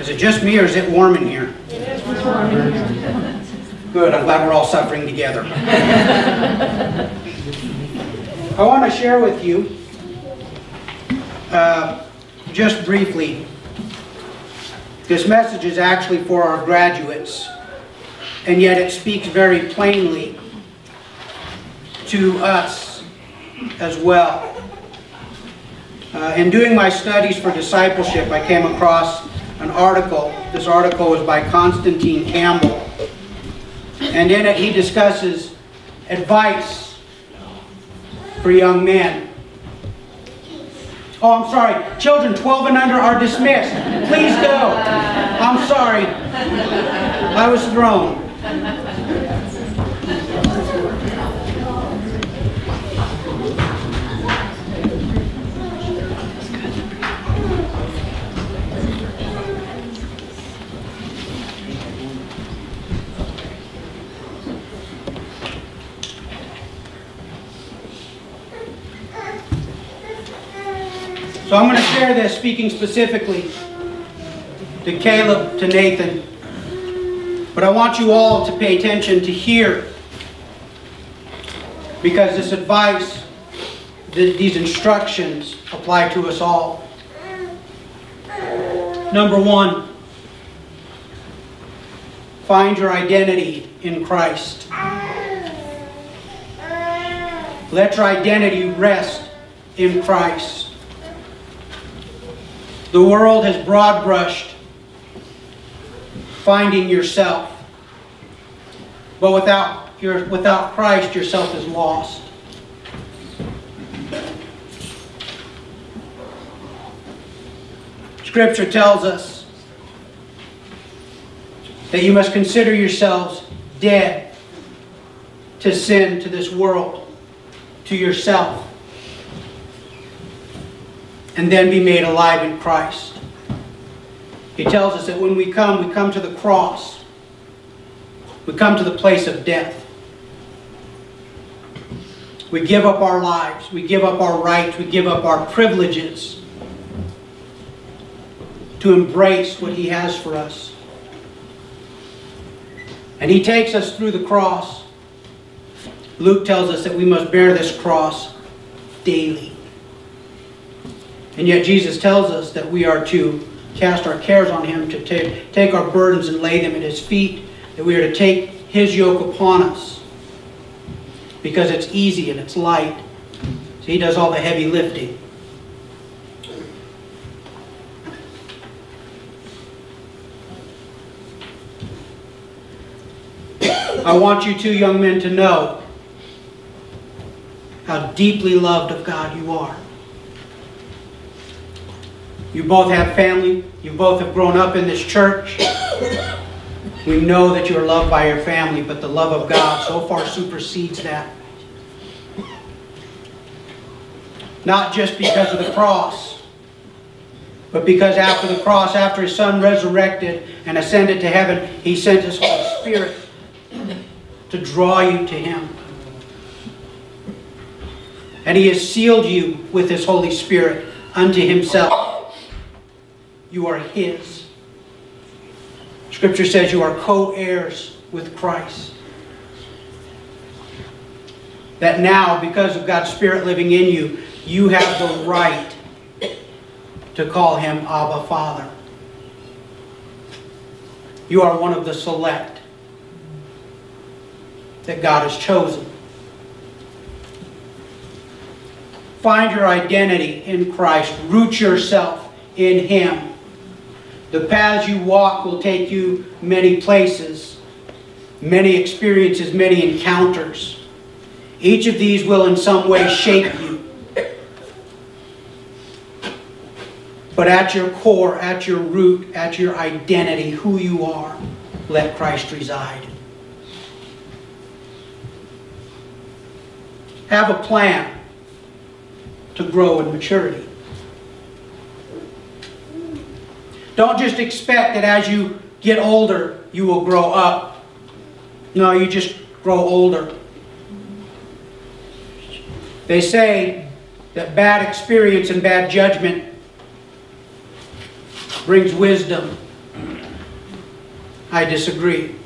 Is it just me or is it warm in here? It is warm. Good, I'm glad we're all suffering together. I want to share with you, uh, just briefly, this message is actually for our graduates, and yet it speaks very plainly to us as well. Uh, in doing my studies for discipleship, I came across an article. This article was by Constantine Campbell. And in it, he discusses advice for young men. Oh, I'm sorry. Children 12 and under are dismissed. Please go. I'm sorry. I was thrown. So I'm going to share this speaking specifically to Caleb, to Nathan. But I want you all to pay attention to hear because this advice, these instructions apply to us all. Number one, find your identity in Christ. Let your identity rest in Christ. The world has broad brushed finding yourself. But without, your, without Christ, yourself is lost. Scripture tells us that you must consider yourselves dead to sin, to this world, to yourself and then be made alive in Christ. He tells us that when we come, we come to the cross. We come to the place of death. We give up our lives. We give up our rights. We give up our privileges to embrace what He has for us. And He takes us through the cross. Luke tells us that we must bear this cross daily. And yet Jesus tells us that we are to cast our cares on him, to take, take our burdens and lay them at his feet, that we are to take his yoke upon us because it's easy and it's light. So he does all the heavy lifting. I want you two young men to know how deeply loved of God you are. You both have family. You both have grown up in this church. We know that you are loved by your family, but the love of God so far supersedes that. Not just because of the cross, but because after the cross, after his son resurrected and ascended to heaven, he sent his Holy Spirit to draw you to him. And he has sealed you with his Holy Spirit unto himself. You are His. Scripture says you are co-heirs with Christ. That now, because of God's Spirit living in you, you have the right to call Him Abba Father. You are one of the select that God has chosen. Find your identity in Christ. Root yourself in Him. The paths you walk will take you many places, many experiences, many encounters. Each of these will in some way shape you. But at your core, at your root, at your identity, who you are, let Christ reside. Have a plan to grow in maturity. Don't just expect that as you get older, you will grow up. No, you just grow older. They say that bad experience and bad judgment brings wisdom. I disagree.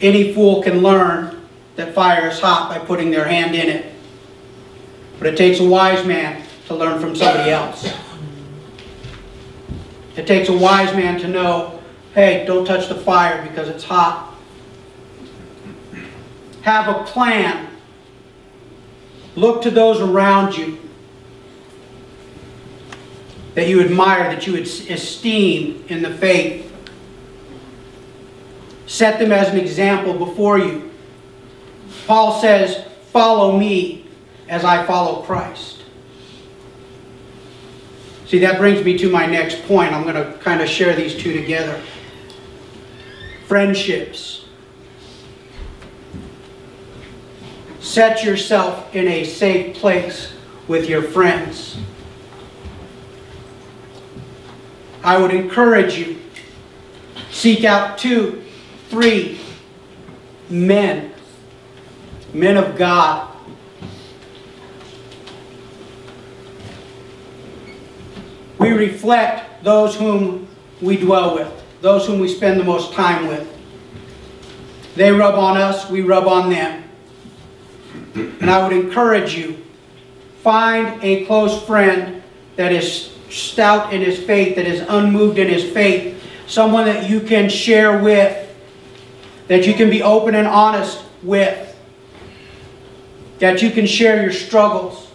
Any fool can learn that fire is hot by putting their hand in it. But it takes a wise man to learn from somebody else. It takes a wise man to know, hey, don't touch the fire because it's hot. Have a plan. Look to those around you that you admire, that you esteem in the faith. Set them as an example before you. Paul says, follow me as I follow Christ. See, that brings me to my next point. I'm going to kind of share these two together. Friendships. Set yourself in a safe place with your friends. I would encourage you, seek out two, three men, men of God. We reflect those whom we dwell with, those whom we spend the most time with. They rub on us, we rub on them. And I would encourage you, find a close friend that is stout in his faith, that is unmoved in his faith, someone that you can share with, that you can be open and honest with, that you can share your struggles.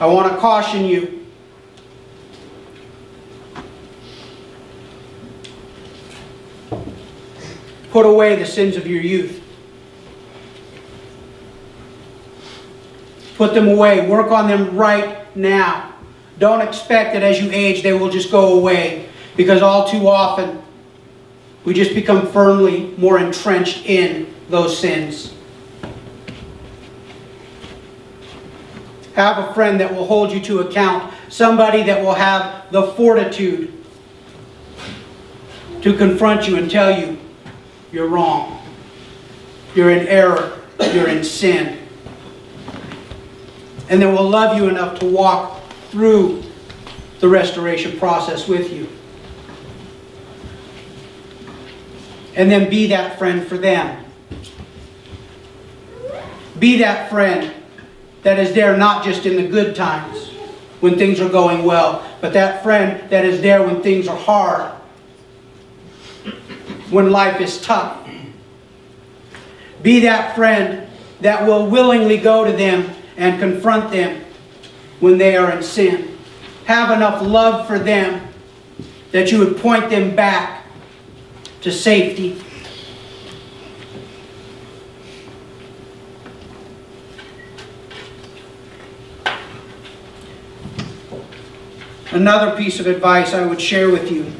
I want to caution you. Put away the sins of your youth. Put them away. Work on them right now. Don't expect that as you age they will just go away because all too often we just become firmly more entrenched in those sins. Have a friend that will hold you to account. Somebody that will have the fortitude to confront you and tell you you're wrong. You're in error. You're in sin and that will love you enough to walk through the restoration process with you. And then be that friend for them. Be that friend that is there not just in the good times when things are going well, but that friend that is there when things are hard, when life is tough. Be that friend that will willingly go to them and confront them when they are in sin. Have enough love for them that you would point them back to safety. Another piece of advice I would share with you.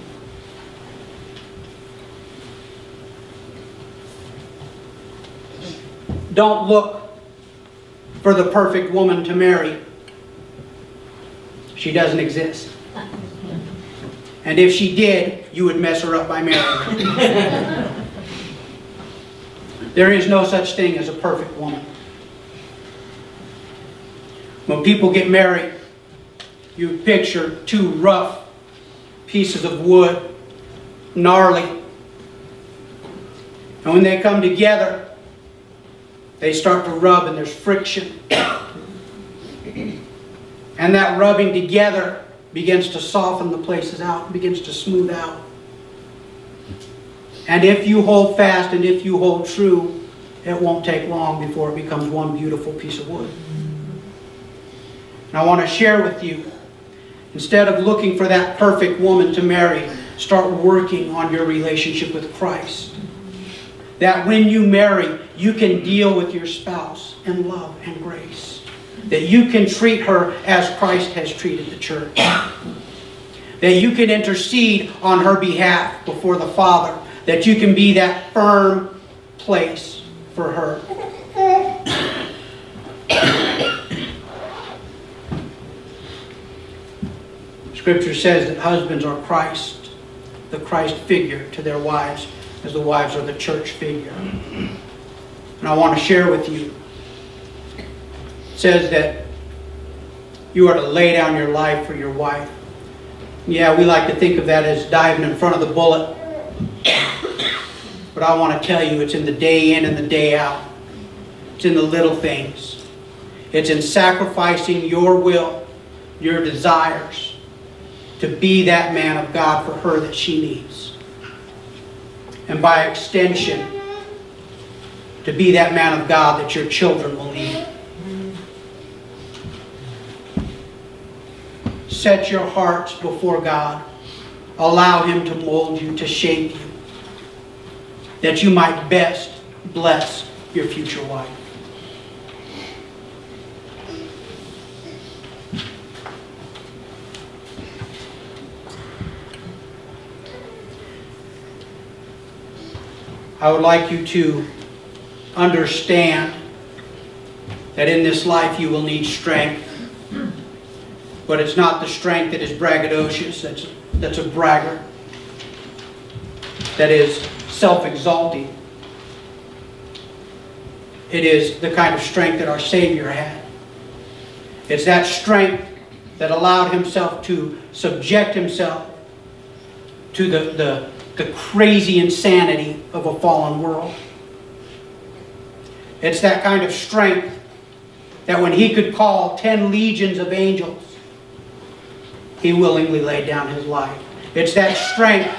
Don't look for the perfect woman to marry. She doesn't exist. And if she did, you would mess her up by marrying her. there is no such thing as a perfect woman. When people get married, you picture two rough pieces of wood, gnarly. And when they come together, they start to rub and there's friction. and that rubbing together begins to soften the places out, begins to smooth out. And if you hold fast and if you hold true, it won't take long before it becomes one beautiful piece of wood. And I want to share with you, instead of looking for that perfect woman to marry, start working on your relationship with Christ. That when you marry, you can deal with your spouse in love and grace. That you can treat her as Christ has treated the church. That you can intercede on her behalf before the Father. That you can be that firm place for her. Scripture says that husbands are Christ, the Christ figure to their wives as the wives are the church figure. And I want to share with you. It says that you are to lay down your life for your wife. Yeah, we like to think of that as diving in front of the bullet. But I want to tell you, it's in the day in and the day out. It's in the little things. It's in sacrificing your will, your desires, to be that man of God for her that she needs. And by extension, to be that man of God that your children will need. Set your hearts before God. Allow Him to mold you, to shape you, that you might best bless your future wife. I would like you to understand that in this life you will need strength. But it's not the strength that is braggadocious, that's, that's a bragger, that is self-exalting. It is the kind of strength that our Savior had. It's that strength that allowed himself to subject himself to the, the, the crazy insanity of a fallen world. It's that kind of strength that when he could call 10 legions of angels, he willingly laid down his life. It's that strength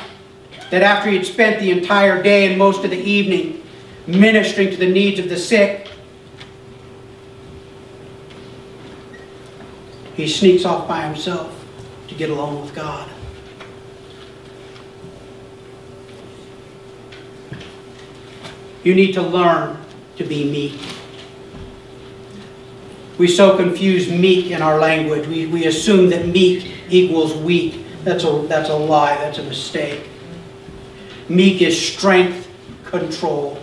that after he had spent the entire day and most of the evening ministering to the needs of the sick, he sneaks off by himself to get alone with God. You need to learn to be meek. We so confuse meek in our language. We, we assume that meek equals weak. That's a, that's a lie. That's a mistake. Meek is strength controlled.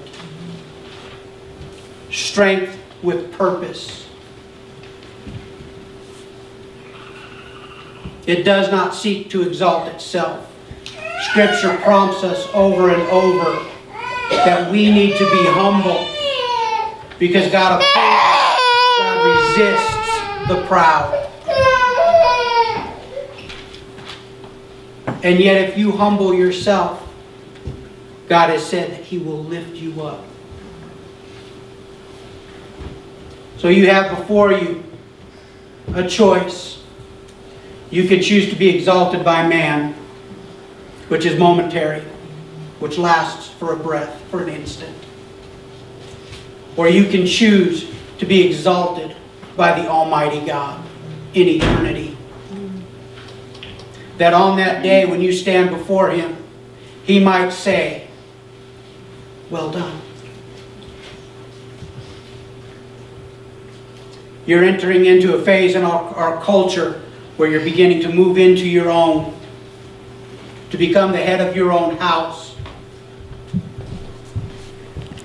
Strength with purpose. It does not seek to exalt itself. Scripture prompts us over and over that we need to be humble because God opposes, God resists the proud. And yet if you humble yourself, God has said that He will lift you up. So you have before you a choice. You can choose to be exalted by man, which is momentary, which lasts for a breath, for an instant. Or you can choose to be exalted by the Almighty God in eternity. That on that day when you stand before Him, He might say, Well done. You're entering into a phase in our, our culture where you're beginning to move into your own, to become the head of your own house.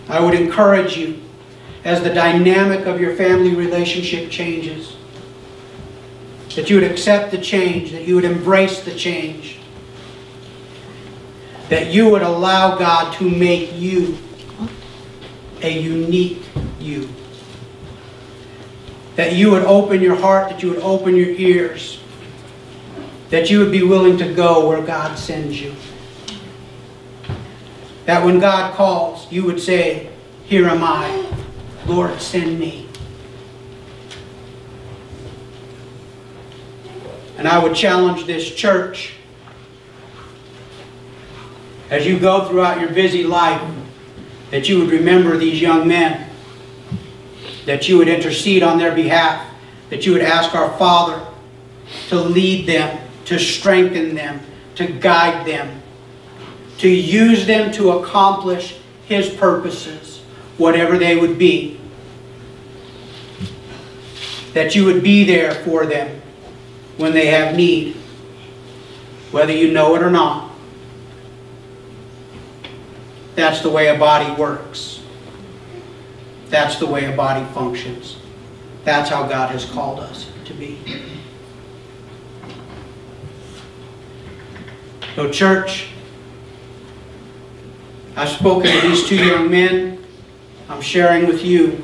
I would encourage you as the dynamic of your family relationship changes. That you would accept the change, that you would embrace the change. That you would allow God to make you a unique you. That you would open your heart, that you would open your ears. That you would be willing to go where God sends you. That when God calls, you would say, Here am I. Lord, send me. And I would challenge this church as you go throughout your busy life that you would remember these young men, that you would intercede on their behalf, that you would ask our Father to lead them, to strengthen them, to guide them, to use them to accomplish His purposes whatever they would be. That you would be there for them when they have need, whether you know it or not. That's the way a body works. That's the way a body functions. That's how God has called us to be. So church, I've spoken to these two young men. I'm sharing with you,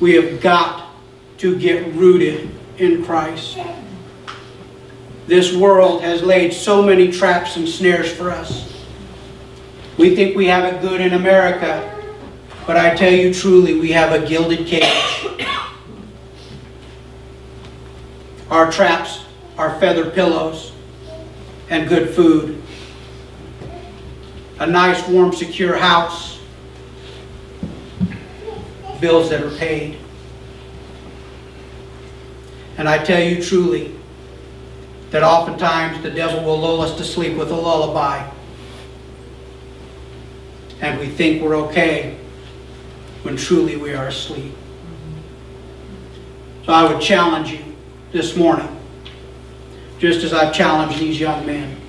we have got to get rooted in Christ. This world has laid so many traps and snares for us. We think we have it good in America, but I tell you truly, we have a gilded cage. Our traps are feather pillows and good food. A nice, warm, secure house. Bills that are paid. And I tell you truly that oftentimes the devil will lull us to sleep with a lullaby. And we think we're okay when truly we are asleep. So I would challenge you this morning, just as I've challenged these young men.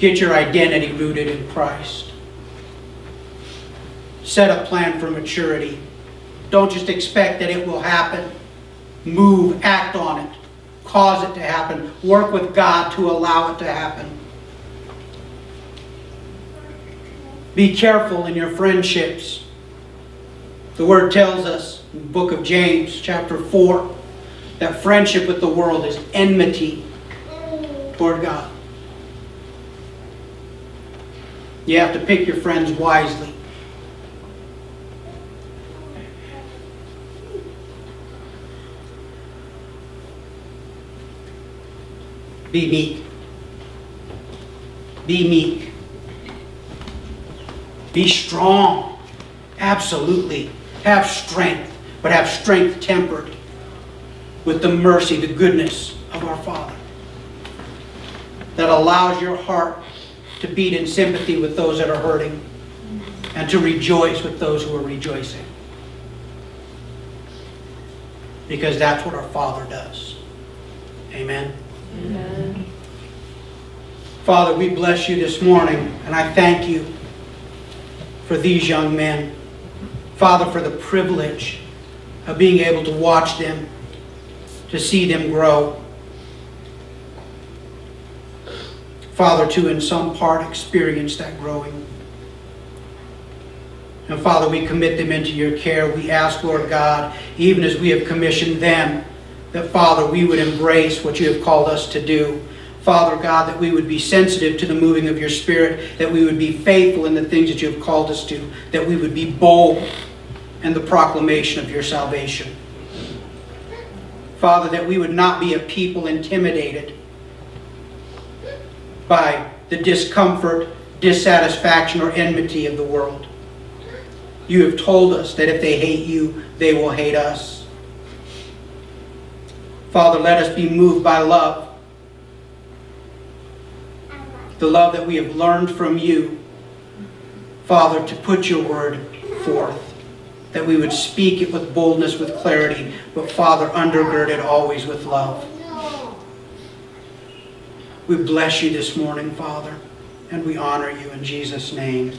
Get your identity rooted in Christ. Set a plan for maturity. Don't just expect that it will happen. Move, act on it, cause it to happen. Work with God to allow it to happen. Be careful in your friendships. The Word tells us in the book of James, chapter 4, that friendship with the world is enmity toward God. You have to pick your friends wisely. Be meek. Be meek. Be strong. Absolutely. Have strength, but have strength tempered with the mercy, the goodness of our Father that allows your heart to beat in sympathy with those that are hurting and to rejoice with those who are rejoicing. Because that's what our Father does. Amen. Amen. Father, we bless you this morning, and I thank you for these young men. Father, for the privilege of being able to watch them, to see them grow. Father, to in some part experience that growing. And Father, we commit them into your care. We ask, Lord God, even as we have commissioned them, that Father, we would embrace what you have called us to do. Father God, that we would be sensitive to the moving of your Spirit, that we would be faithful in the things that you have called us to, that we would be bold in the proclamation of your salvation. Father, that we would not be a people intimidated by the discomfort, dissatisfaction, or enmity of the world. You have told us that if they hate you, they will hate us. Father, let us be moved by love. The love that we have learned from you, Father, to put your word forth. That we would speak it with boldness, with clarity, but Father, undergird it always with love. We bless you this morning, Father, and we honor you in Jesus' name.